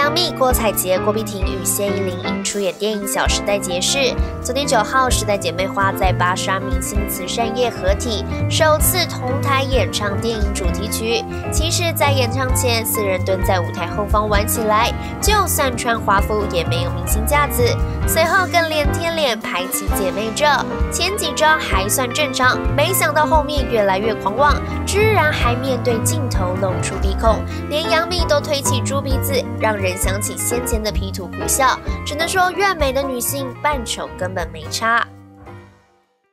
杨幂、郭采洁、郭碧婷与谢依霖因出演电影《小时代》结识。昨天九号，时代姐妹花在芭莎明星慈善夜合体，首次同台演唱电影主题曲。其实，在演唱前，四人蹲在舞台后方玩起来，就算穿华服也没有明星架子。随后更连天拍起姐妹照，前几招还算正常，没想到后面越来越狂妄，居然还面对镜头露出鼻孔，连杨幂都推起猪鼻子，让人想起先前的 P 图苦笑。只能说，越美的女性扮丑根本没差。